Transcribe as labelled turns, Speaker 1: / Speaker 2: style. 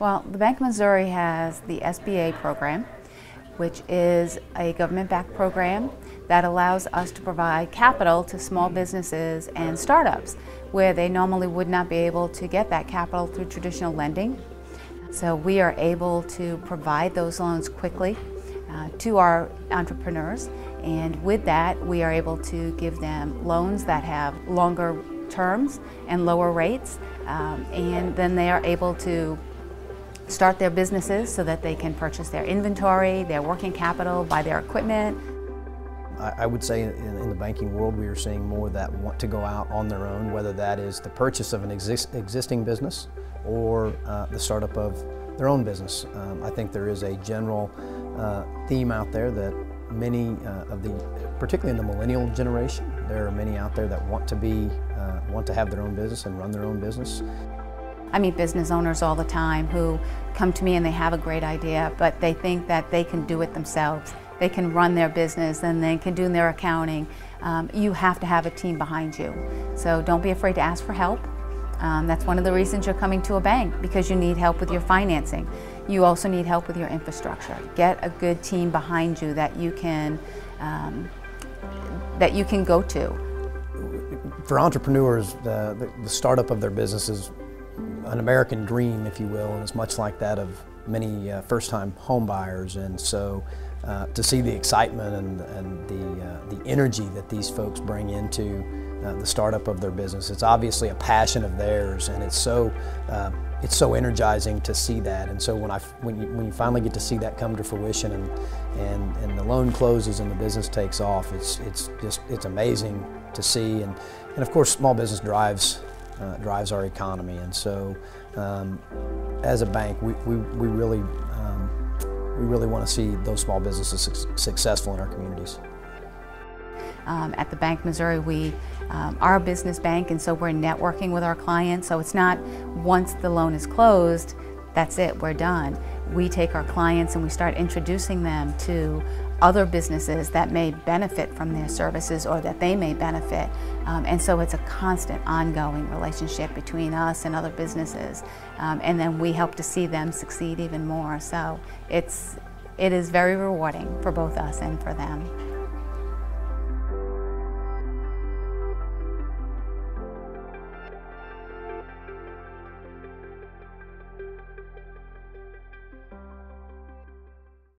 Speaker 1: Well, the Bank of Missouri has the SBA program, which is a government-backed program that allows us to provide capital to small businesses and startups where they normally would not be able to get that capital through traditional lending. So we are able to provide those loans quickly uh, to our entrepreneurs and with that we are able to give them loans that have longer terms and lower rates um, and then they are able to start their businesses so that they can purchase their inventory, their working capital, buy their equipment.
Speaker 2: I would say in, the banking world we are seeing more that want to go out on their own, whether that is the purchase of an exist, existing business or uh, the startup of their own business. Um, I think there is a general uh, theme out there that many uh, of the, particularly in the millennial generation, there are many out there that want to be, uh, want to have their own business and run their own business.
Speaker 1: I meet business owners all the time who come to me and they have a great idea, but they think that they can do it themselves. They can run their business and they can do their accounting. Um, you have to have a team behind you. So don't be afraid to ask for help. Um, that's one of the reasons you're coming to a bank, because you need help with your financing. You also need help with your infrastructure. Get a good team behind you that you can, um, that you can go to.
Speaker 2: For entrepreneurs, the, the startup of their business is an American dream, if you will, and it's much like that of many uh, first-time home buyers. And so uh, to see the excitement and, and the, uh, the energy that these folks bring into uh, the startup of their business, it's obviously a passion of theirs, and it's so uh, it's so energizing to see that. And so when I when you when you finally get to see that come to fruition and and and the loan closes and the business takes off, it's it's just it's amazing to see. And and of course, small business drives uh, drives our economy. And so, um, as a bank, we, we, we really um, we really want to see those small businesses su successful in our communities.
Speaker 1: Um, at the Bank Missouri, we um, are a business bank, and so we're networking with our clients. So it's not once the loan is closed, that's it, we're done. We take our clients and we start introducing them to other businesses that may benefit from their services or that they may benefit. Um, and so it's a constant ongoing relationship between us and other businesses. Um, and then we help to see them succeed even more. So it's, it is very rewarding for both us and for them.